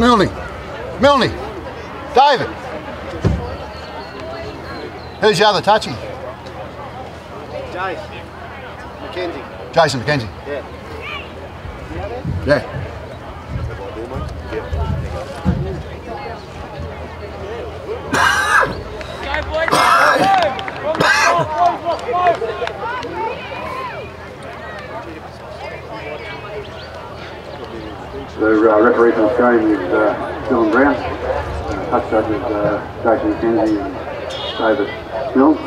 Milne. Milne. David. Who's the other touchy? Jason. Mackenzie. Jason McKenzie. Yeah. Yeah. The uh, referee this game is uh, Dylan Brown. Uh, touch judges uh, Jason McKenzie and David Milne.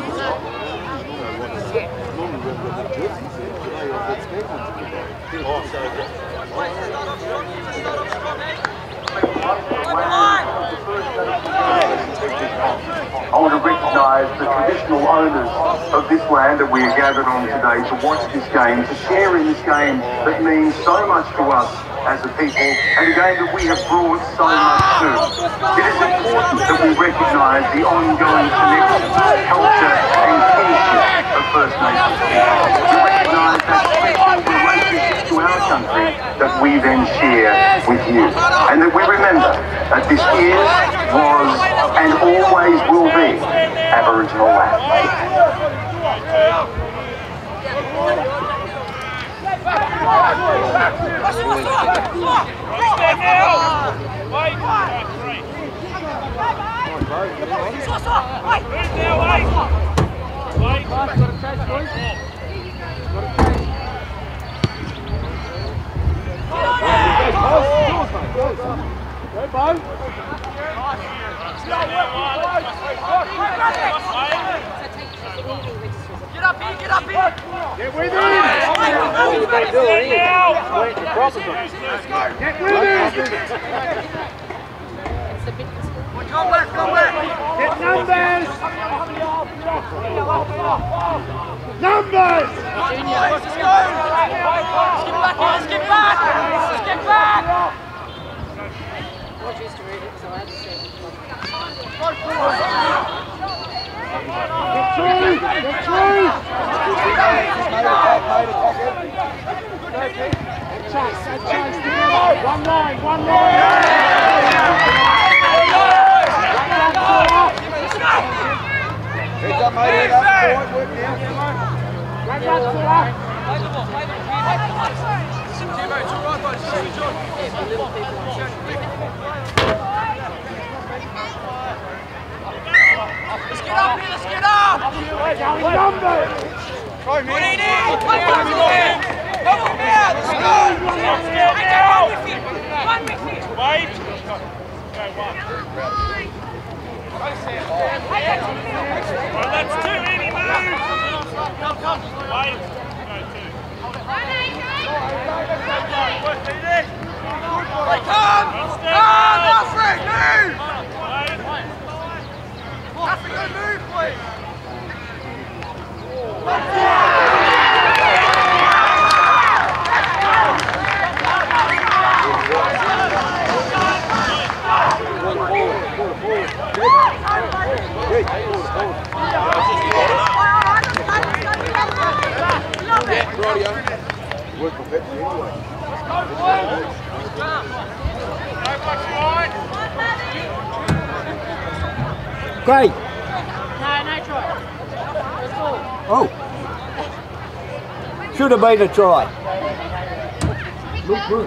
I want to recognise the traditional owners of this land that we are gathered on today to watch this game, to share in this game that means so much to us as a people, and game that we have brought so much to. It is important that we recognise the ongoing connection, culture and kinship of First Nations people. To recognise that special relationship to our country that we then share with you. And that we remember that this is, was and always will be Aboriginal land. Get up here, get up here! Get with him! All you got to do is wait for problem. Get with him! Go back, go back! Get numbers! Numbers! Let's just go! Skip back, here, skip back! Skip back! Roger used to read it, so I had to say Get through! Get through! Chase, chase together. One line, one line. Right back to her. Let's get up here, let's get up! Going numbers! Put it in! Come on here! Come on here, let's go! One with it! One with it! Wait. Okay, one. Well, that's two. Any move? Come, come. Wait. Go two. Work through this. Come! Come, Alfred, move! Wait. Alfred, go Great. No, no try. Oh. Should have been a try. Look good.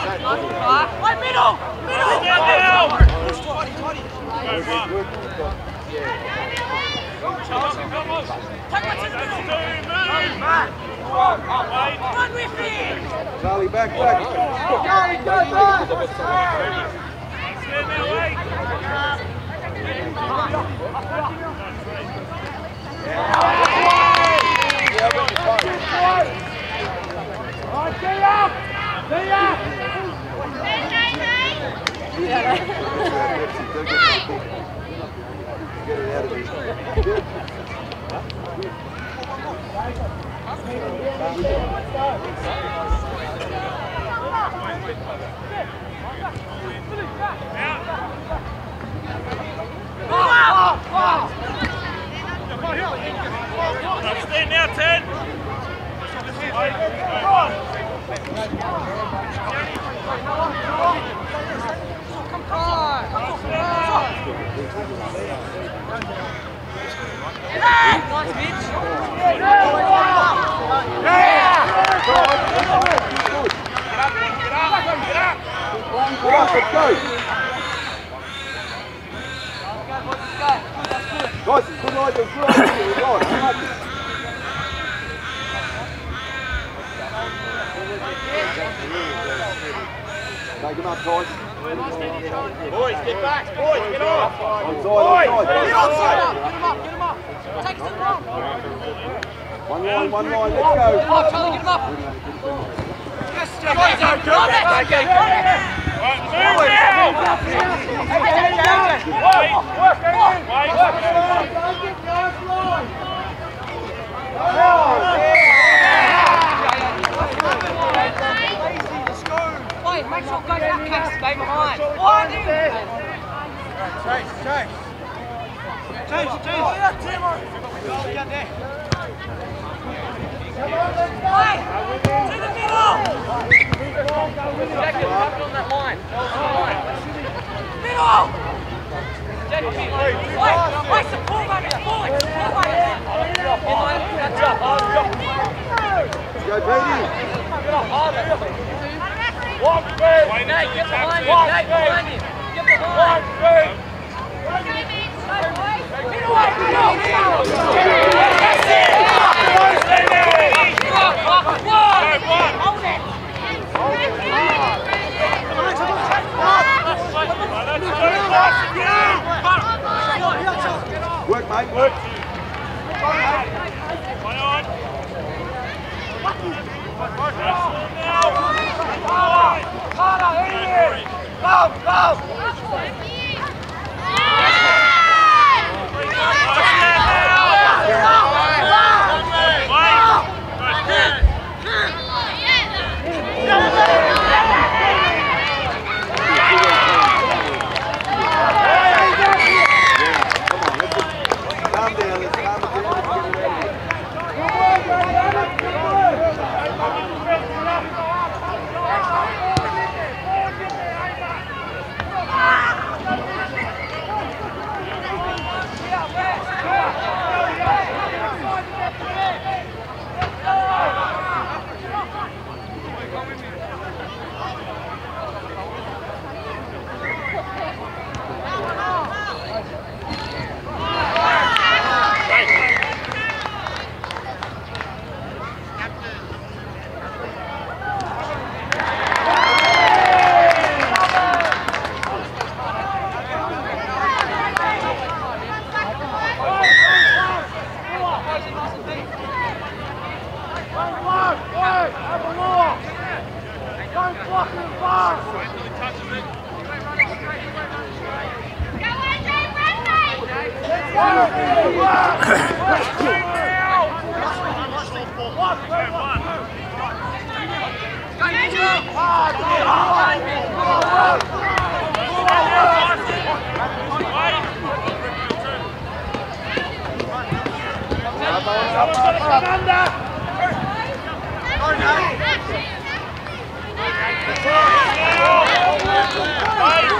Right middle! Middle! Middle! Push Toddy, Toddy. Run with him! Charlie, back, back. Charlie, go back! Stand there, wait. Yeah. Work, mate. Work. Go, go! Hey!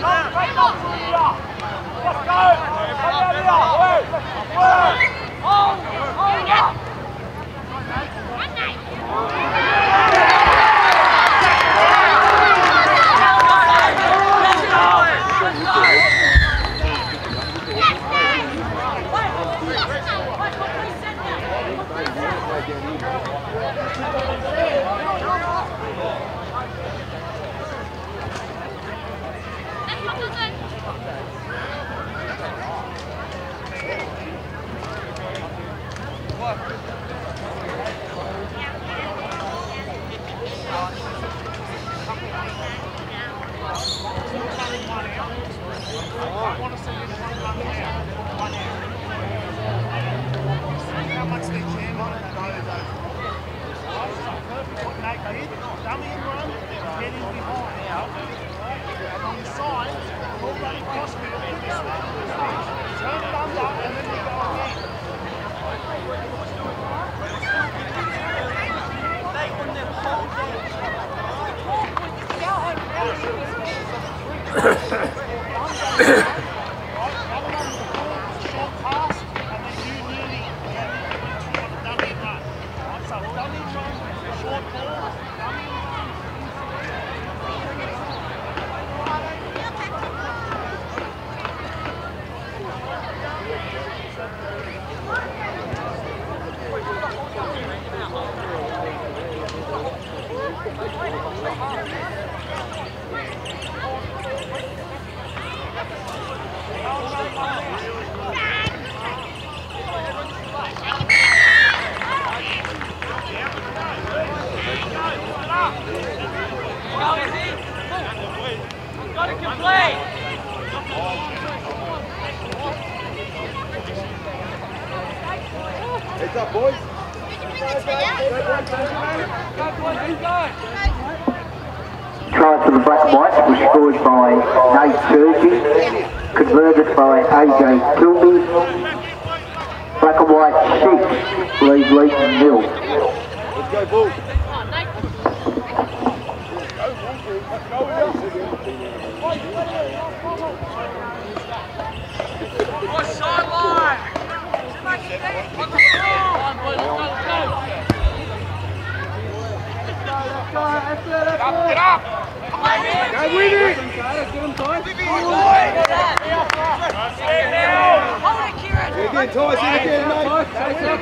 Got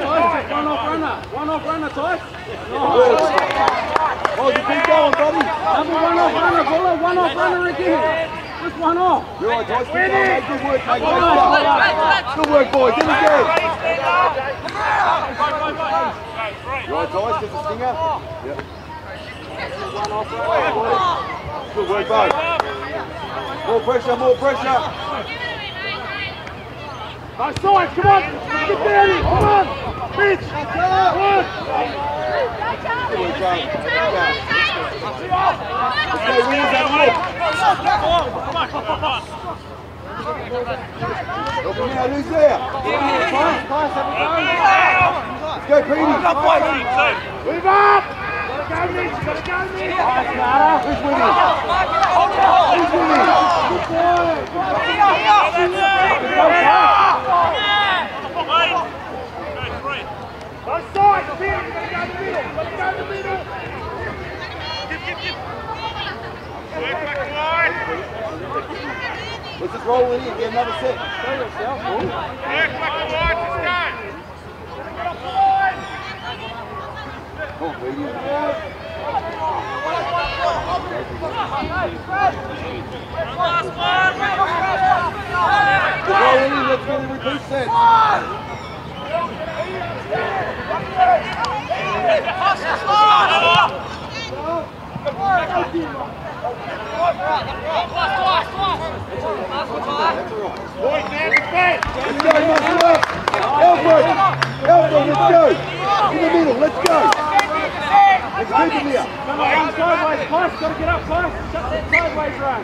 One off runner. One off runner, going, buddy. Double one off runner. One off runner again. Just one off. Tyson. Good work. Good work. Boys. Right, Tyson? Stinger. Yep. Good work, both. More pressure, more pressure. Go side, come on. Get down here, come on. Mitch. Come on. Good work, both. Let's go, wheels that look. Help him out, who's there? Let's go, Petey. Move up. Gotta go, Mitch. Gotta go, Mitch. Who's winning? Who's winning? Go side, Bill. You gotta go in the middle. You gotta go in the middle. Let's just roll in, get another set. Show yourself, boy. Come on, Petey. Just roll it in, let's get a repeat set. Let's go. In the let's go. Keep him here. Sideways, Price. Got to get up, Price. Shut that sideways run.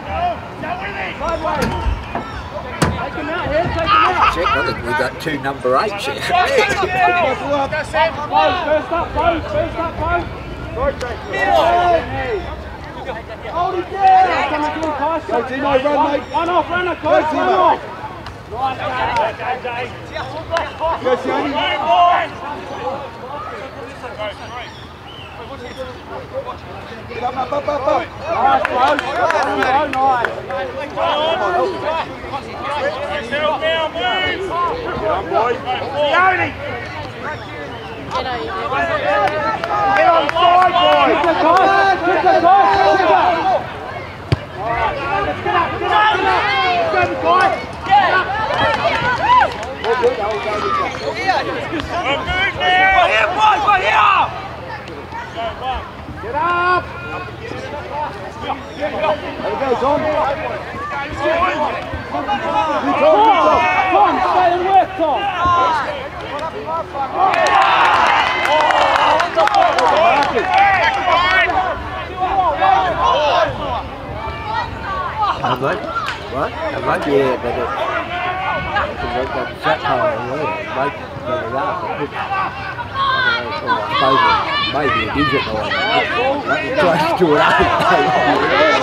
Sideways. Take him out here. Take him out. Check, I think we've got two number eights here. Buckle up. First up, pose, first up, pose. Hold it down. Come again, Price. Go, Tino, run, mate. One off, runner, Go, Price. Timo. One off. Right. Oh. Go. Well, move now! Here, boy, go here. Get up. There we go, Tom. Tom, Tom, stay and work, Tom. How much? What? How much? Yeah, but it, I can work on the set hole and learn it. Up. and put- I don't know, I suppose it- maybe a digit or something. Let me try to do it out.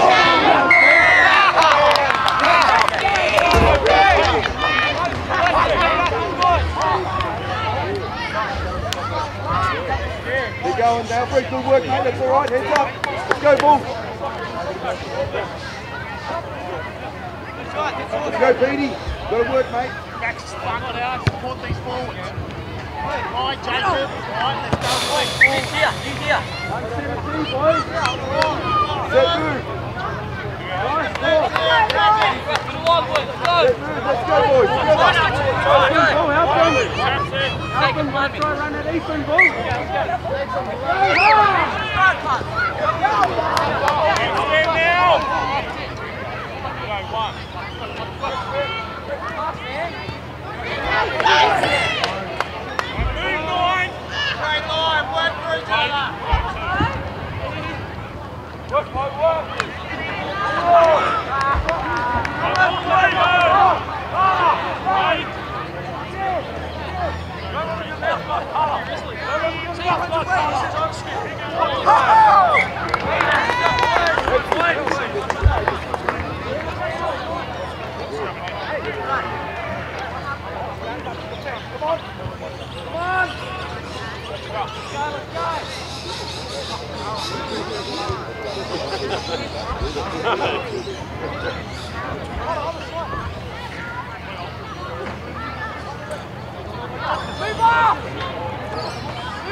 Keep going, Dalfrey. Good work, mate. That's all right. Heads up. Let's go, Bull. Let's go, Petey. Good work, mate. Backs stuck it out, support these forwards. Right, Jacob. Right, let's go. He's here, he's here. Set move. Set move. Let's go, boys. Together. Go, help him. Help him, let's try run that Ethan, Bull. Stand now. Go, one. Line. Straight line, work for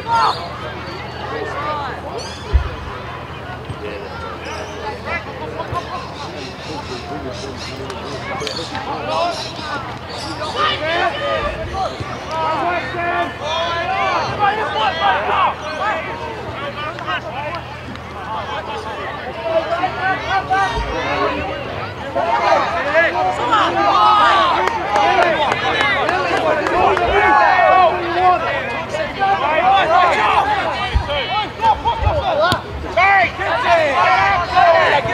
each other. Work,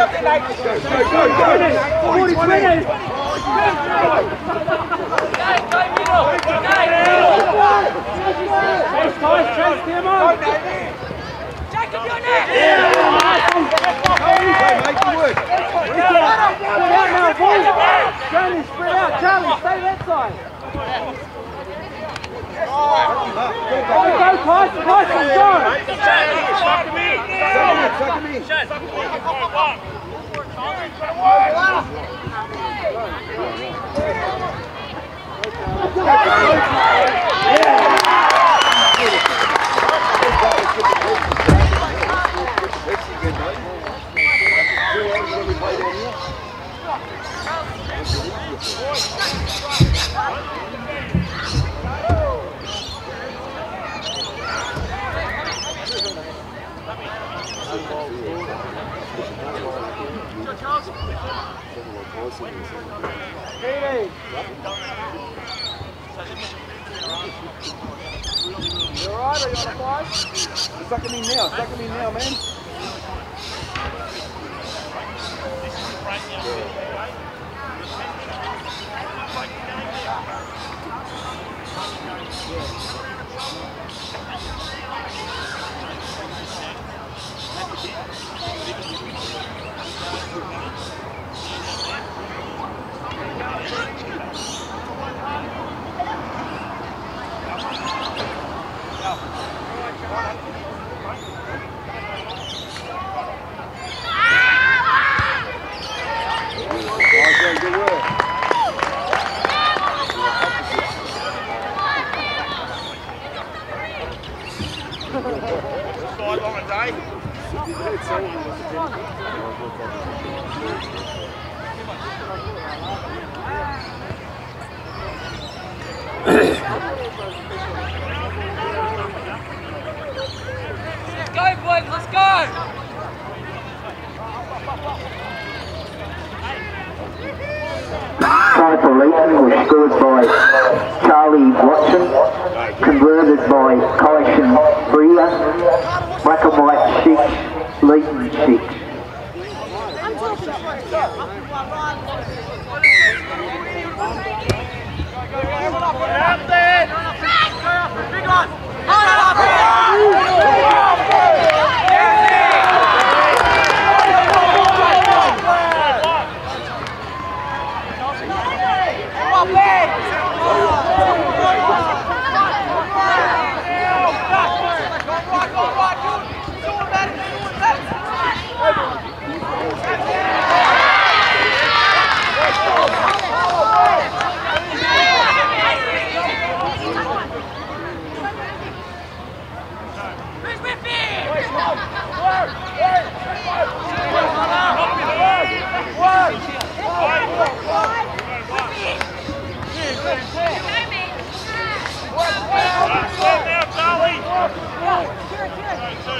boy, work. Go, go, go. 40, 20. Chase, guys, chase him on. Okay, mate. Good work. Spread out now, boys. Johnny, spread out. Charlie, stay that side. Boy. You alright? You Leeton was scored by Charlie Watson, converted by Kyson Freer, black and white 6, Leeton 6. Out there! Big one up! Who's with me? Now, Charlie! Great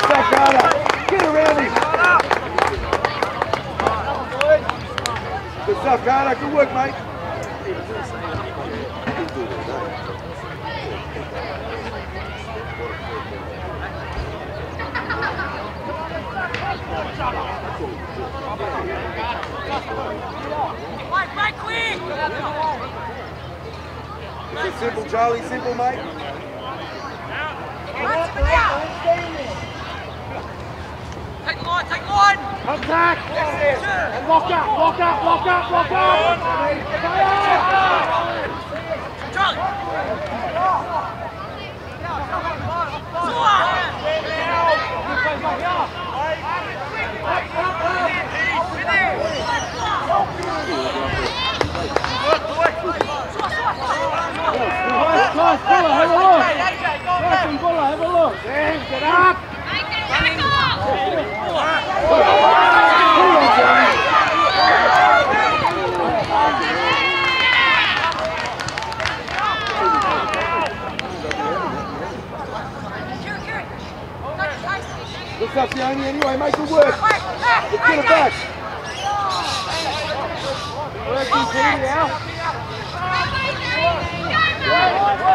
stuff, Carter. Get around him. Good mate. Right, right, quick! Is it simple, Charlie? Simple, mate? Take the line, take the line! Contact! And lock up, lock up, lock up, lock up! Nice, Buller, have a look! One, Buller, have a look! James, get up! Good stuff, Sione. Anyway, make it work. Get it back. Working, Petey, out!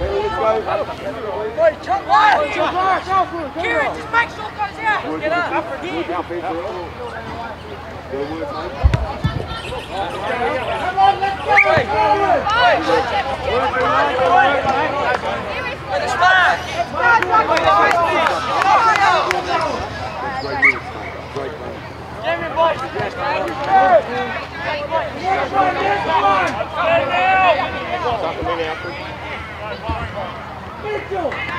Okay, let's go. Kieran, just make sure it goes out! Get up! Now, Peter. Good work, mate. With the smash! Great minutes, mate. Great minutes. Suck them in, Alfred. Come Jacob.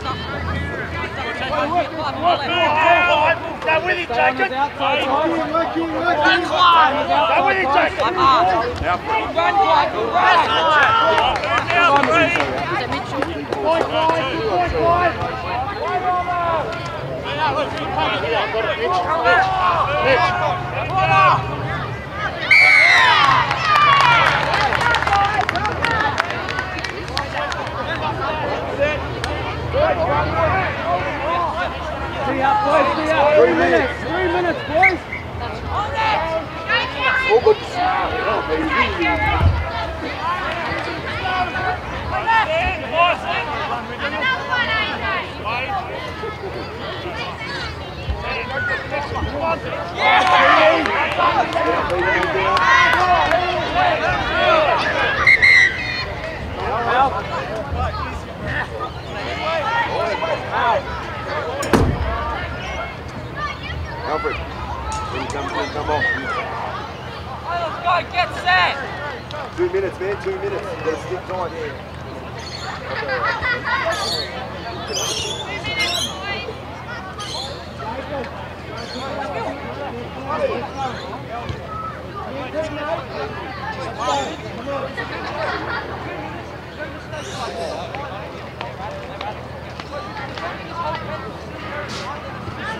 Go with it. Three up, boys, three up. Three minutes, three minutes, boys. Good. Alfred, when you come, when you come off, Let's go, get set! two minutes, man, two minutes. You gotta stick tight. Wait, one step,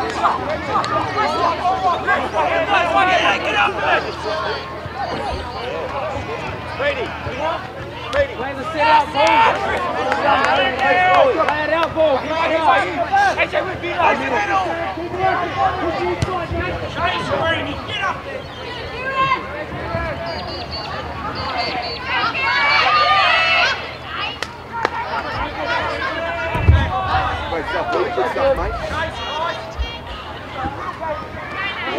It out ball. Get Brady, up there!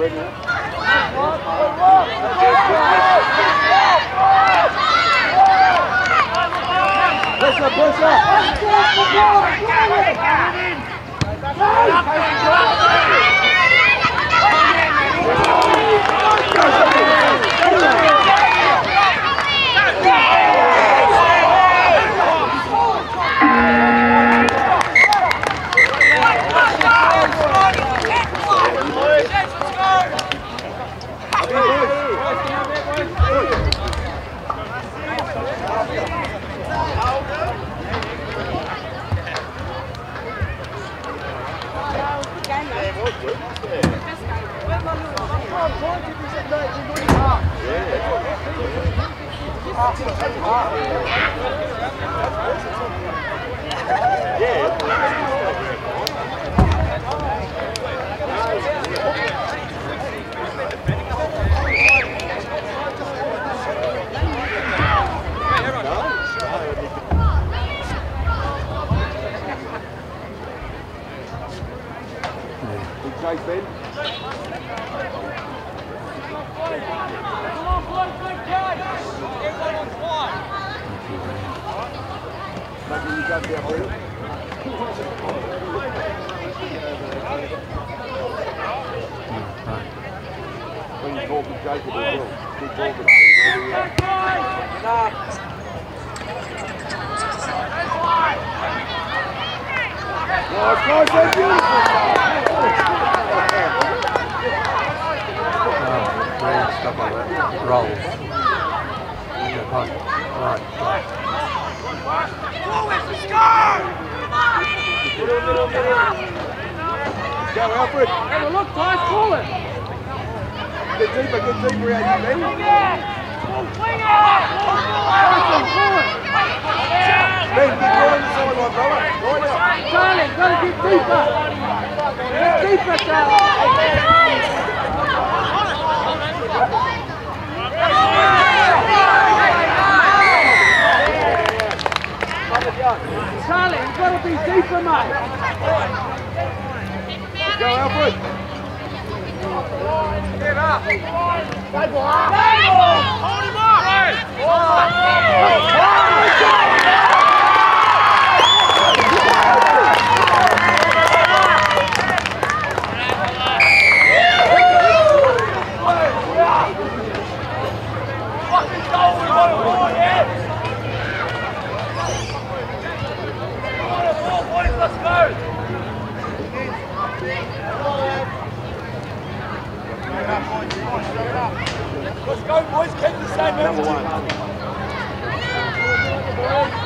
there, not Go, Alfred. Get up. Hold him up. Right. Oh, oh. Let's go, boys. Keep the same energy. Number one.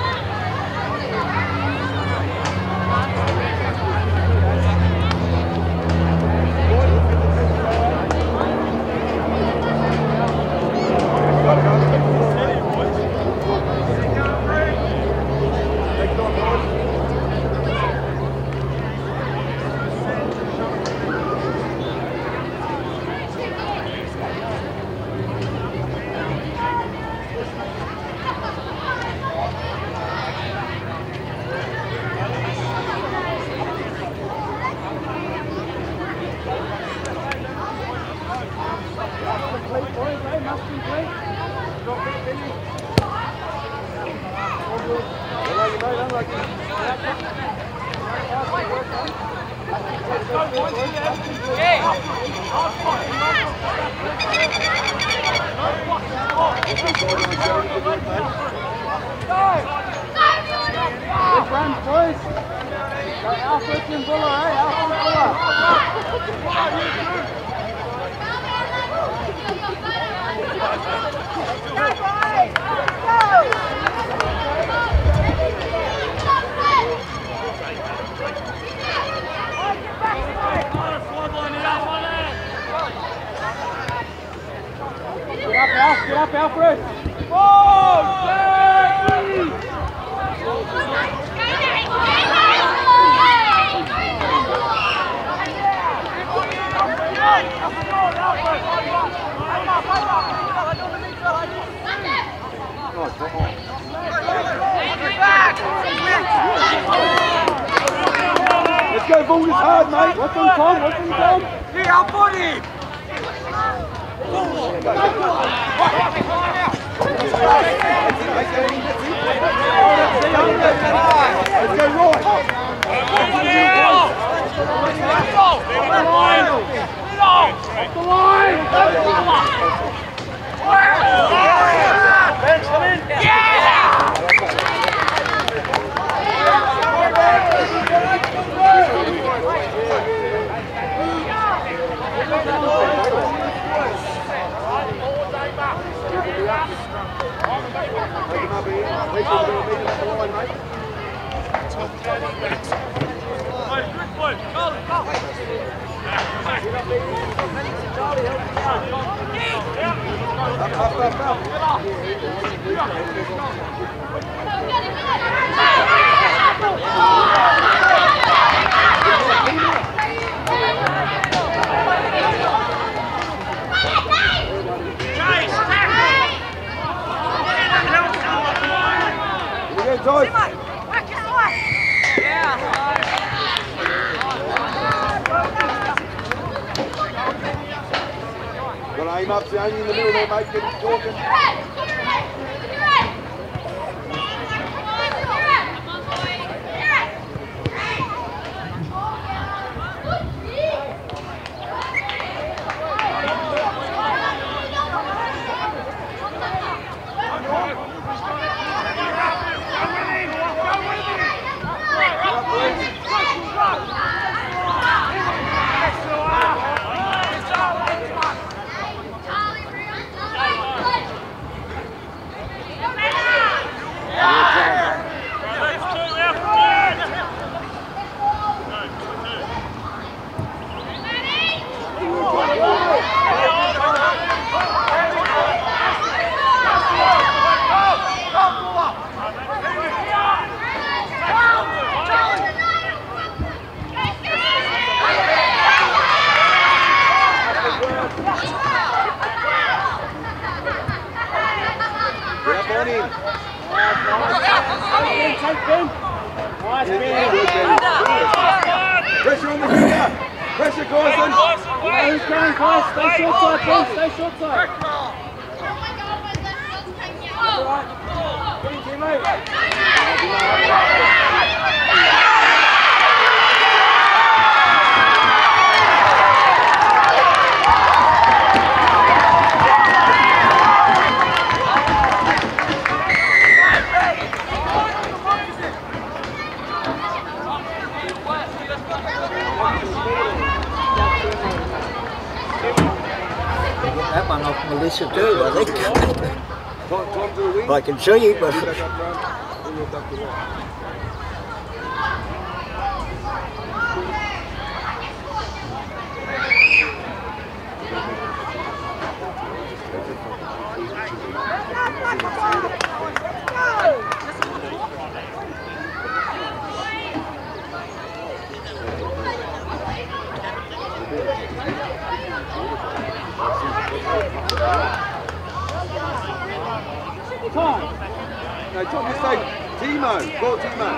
Alfred! Off Melissa I think. To. I can but Back up front. Bring it back to right. Time. No, Tom, you stay. Timo. Go, Timo.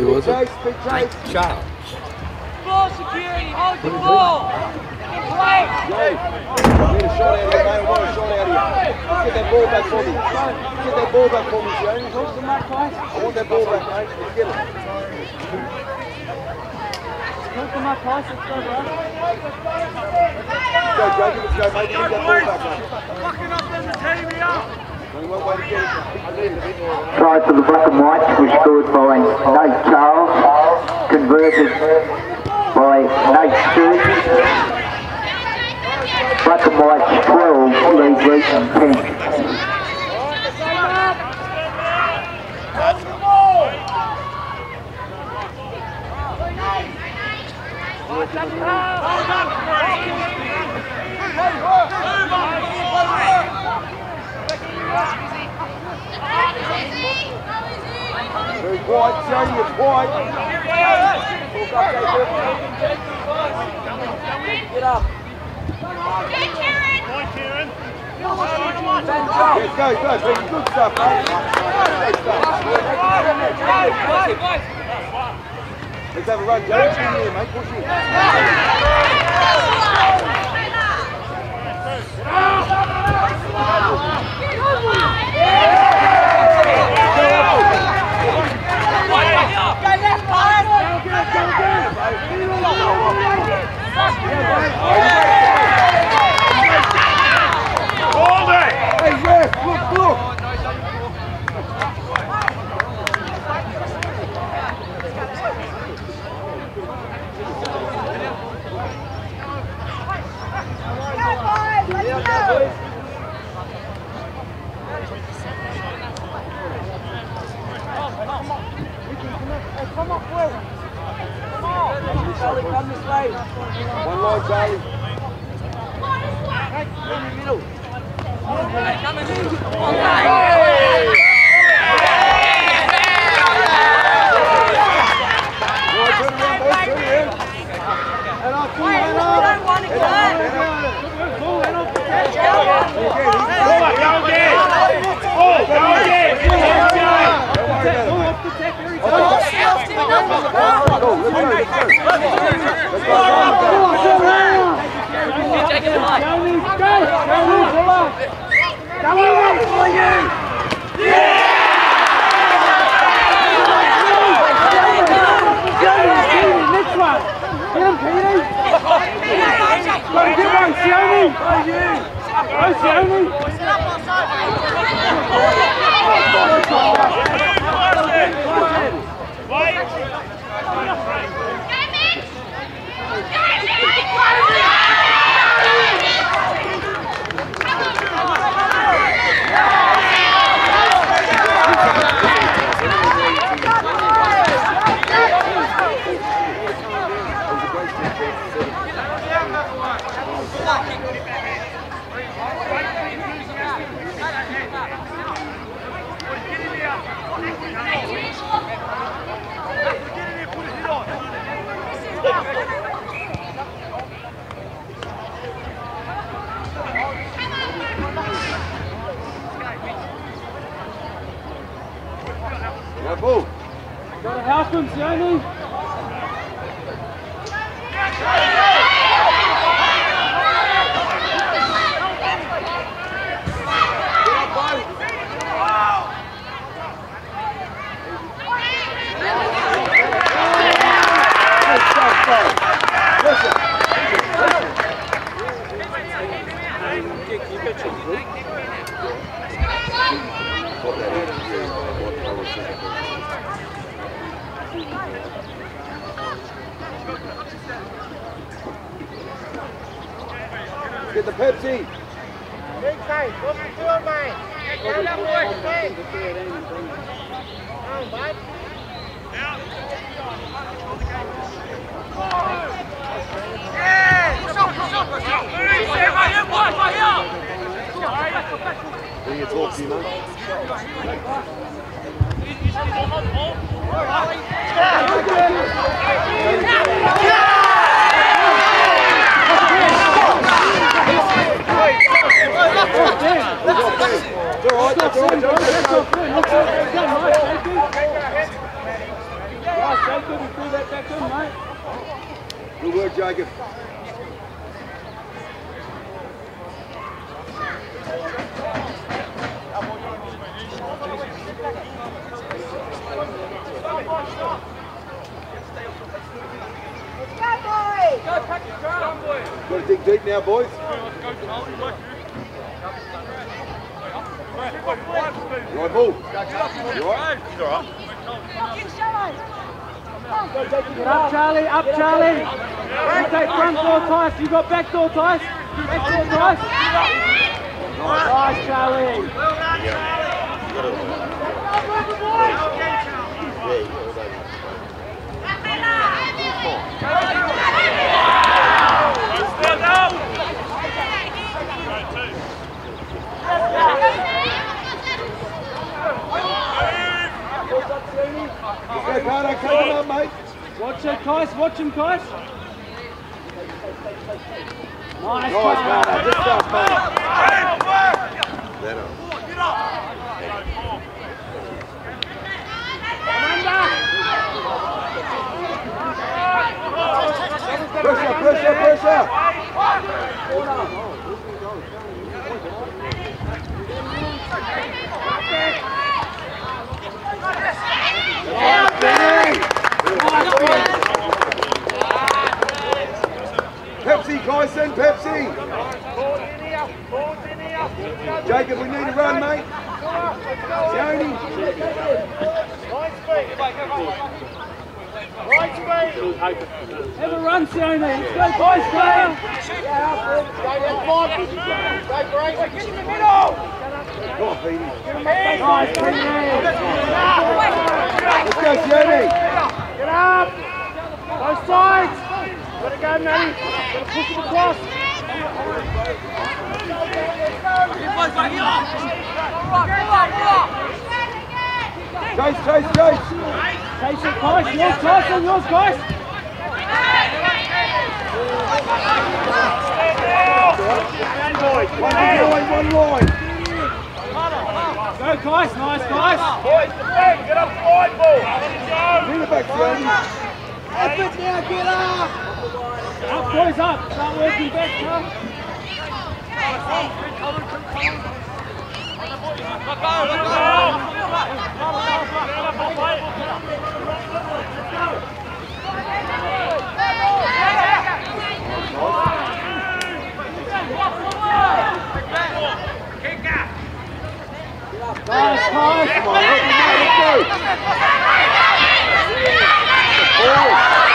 Who was it? Chase, big chase. Charles. Ball security, hold the ball. In play. Jay, get a shot out of here, mate. I want a shot out of here. Get that ball back for me. Get that ball back for me, Joe. Talk to Mark, guys. I want that ball back, mate. Let's get it. Talk to Mark, guys. Let's go, bro. Go, Jake. Let's go, mate. Get that ball back, mate. Fucking up them to team me up. Only one way to get it. I need it a bit more. Try for the black and whites was scored by Nate Charles, converted by Nate Sturgis. Black and whites 12, Leeton 10. Very quiet, Johnny. It's quiet. Talk up, Jacob. Get up. Yes, go, go. Very good stuff, mate. Great stuff. Let's have a run, Joe. Push in mate. Push in. Hey, ref, look, look. One Charlie. Right, around, boys, turn around. Head off, full head off. Head off, head off. Full head off. Again, he's good. Go, let's go, let's go. Let's go. Next one. Get him, Petey. Got to get one, Sione. Sione. Malcolm, see any? Got to help him, Sione. Get the Pepsi. Bring your talk to you, mate. It's all right, that's all right, Joe. That's all good. Looks like it's done, mate. Thank you. Right, thank you. We threw that back in, mate. Good work, Jacob. Got to dig deep now, boys. Right, ball. You all right? Get up, Charlie. Up, Charlie. You take front door, Tice. You got back door, Tice. Back door, Tice. Nice, Charlie. Go, Carter, keep up, mate. Watch it, Kais, Watch him, Kais. Nice, nice Carter. up. stuff, mate. Let him. Get up. Pressure, pressure, pressure! Pepsi, guys, send Pepsi. Jacob, we need a run, mate. Sione. Right speed. Have a run, Sione. Let's go, boys. Go, Get in the middle. Come on, Petey. Nice, Petey. Let's go, Joni. Get up. Both sides. Let it go, Matty. Gotta push him across. Chase, chase, chase. Chase it, guys. Yours, Tyson. Yours, guys. One line, one line. Go, guys. Nice, guys. Boys, defend, get up wide ball. Bring it back, Joni. Up, Up, boys, up. Start working back, huh? Nice, guys. Come on, help me, mate. Let's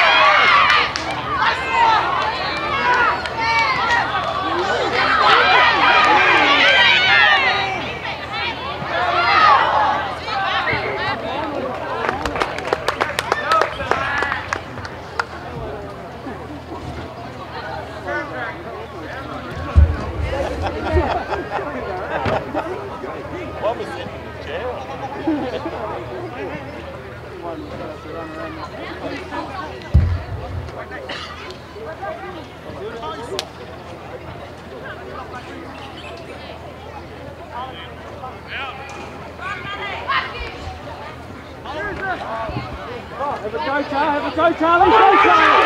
Have a go, Charlie. Have a go, Charlie. Go, Charlie.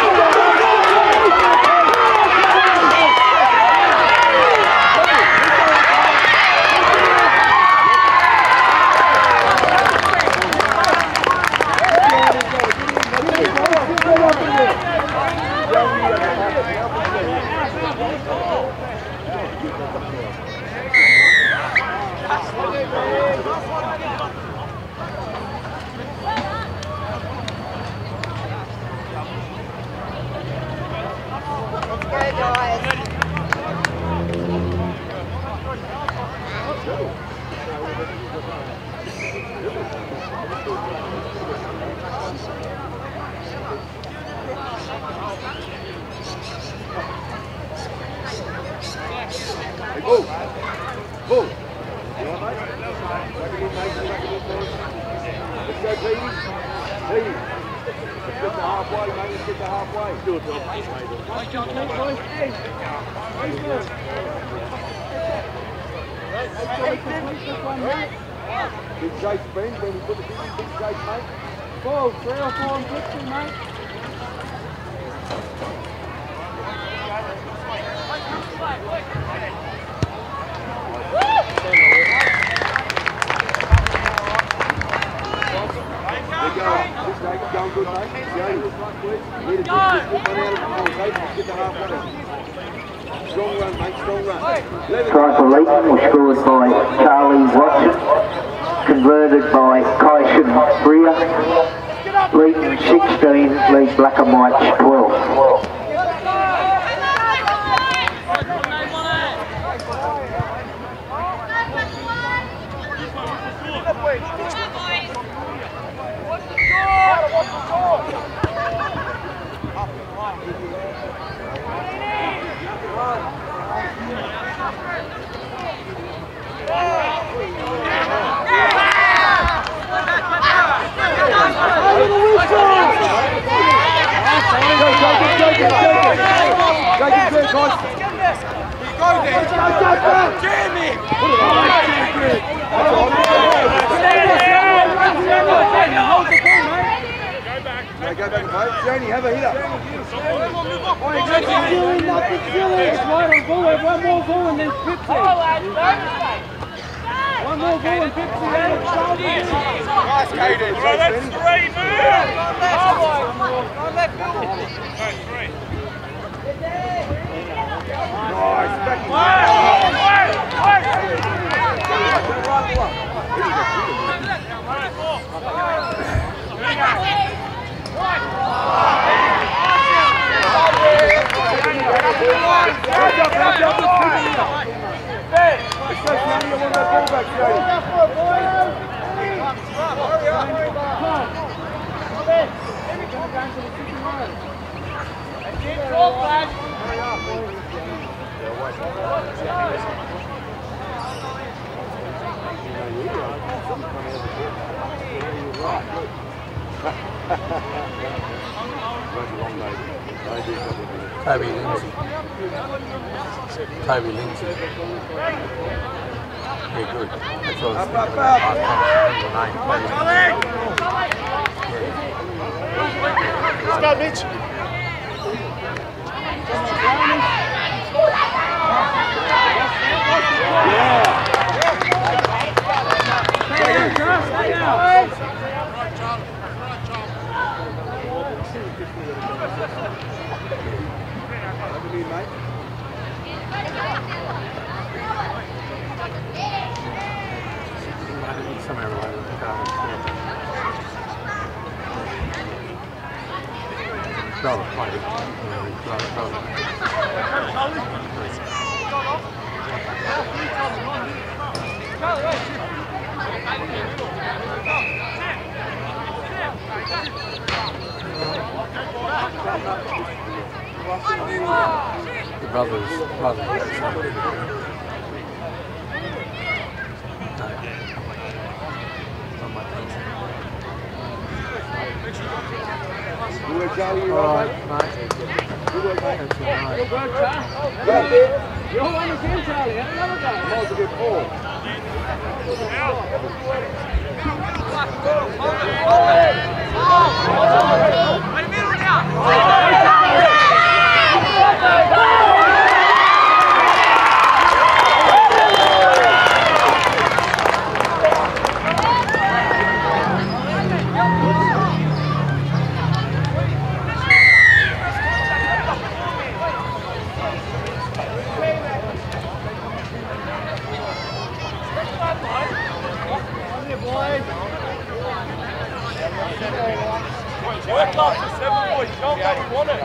Brother. Uh, the brother's brother. On my phone. You work, Charlie, you All all right, right, mate. You work, mate. That's all right. Good work, Charlie. That's it. You're one again, Charlie. Have another go. Might as well get four. Right in the middle now. Work up to seven boys. Don't get it, want it.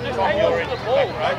Just hang on to the ball, right?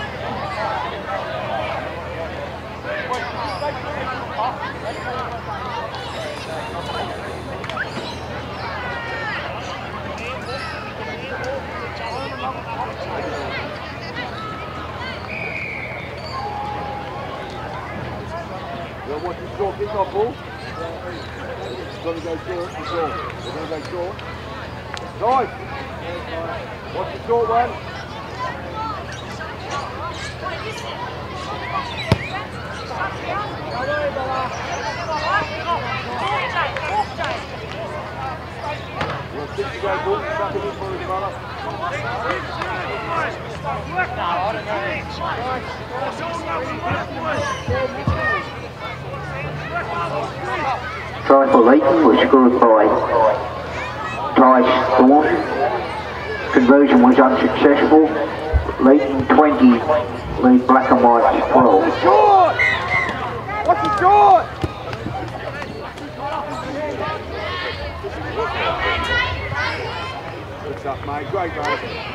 Maybe good stuff, mate. Good ball play. You want this short kick off ball? It's going to go short, for sure. They're going to go short. Nice. Watch the short one. You want six to go, ball. Chuck it in for his brother. Try for Leeton was scored by Ty Thorn. Conversion was unsuccessful. Leeton 20, lead Black and White 12. Short! Watch the short! Good stuff, mate. Great, mate.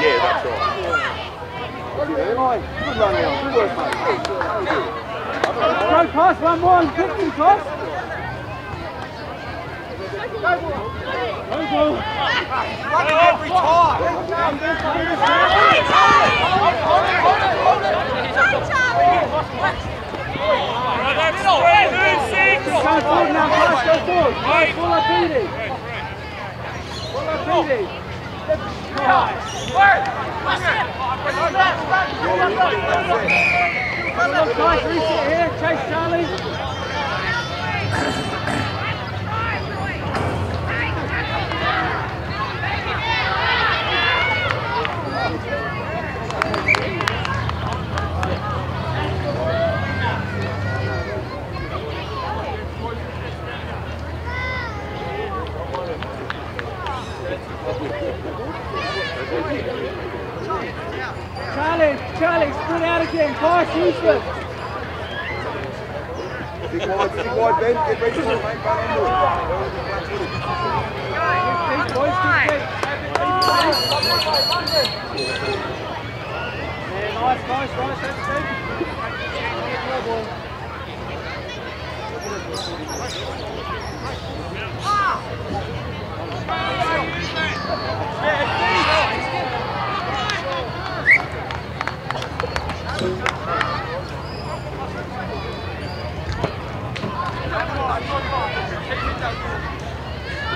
Yeah, that's right. Go, Toss. One more and quickly, Toss. Go, go. Every time. Go forward now, Toss. Go forward. Go full of beating. Full of beating. Chase Charlie. Charlie, Charlie, sprint out again. Useless. Big wide, big wide, Ben. Get ready for it, mate. Run into it. Keep, boys, keep, keep. Yeah, nice, nice, nice. That's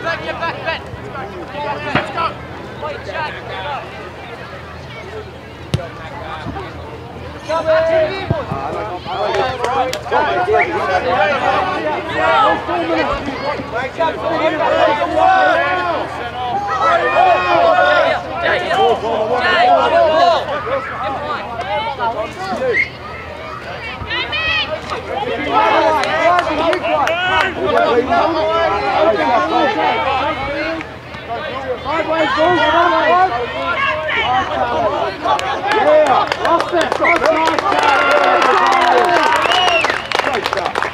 on. Back, get back, Ben. Let's go. Wait, Jack. Come on. Sideways. Nice, Charlie.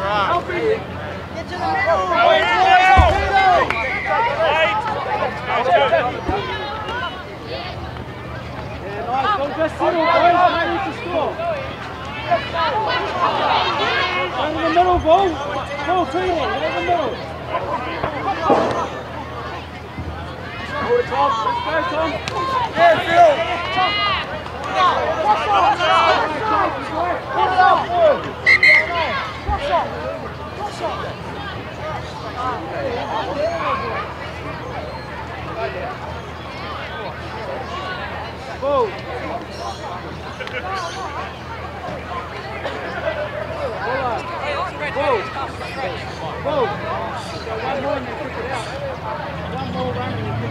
Right. Get to the middle. Right. Right. Two more. One more and you it out. One more run and you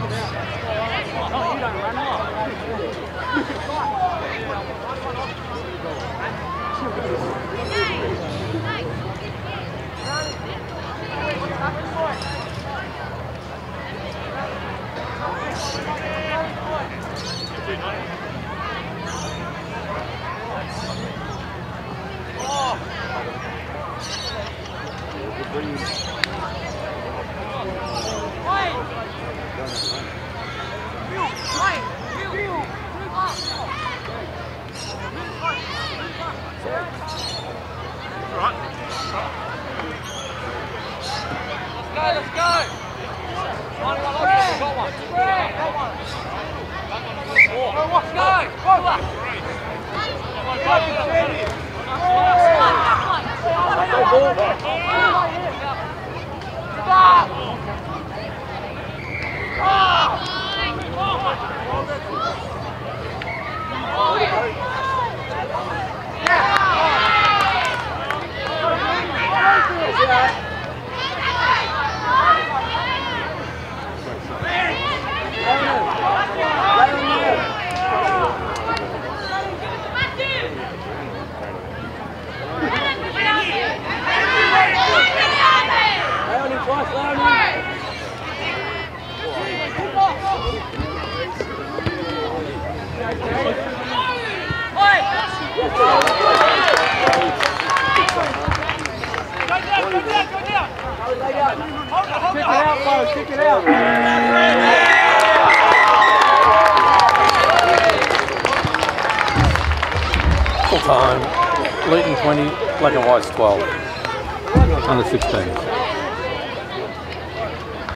Full